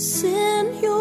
Send your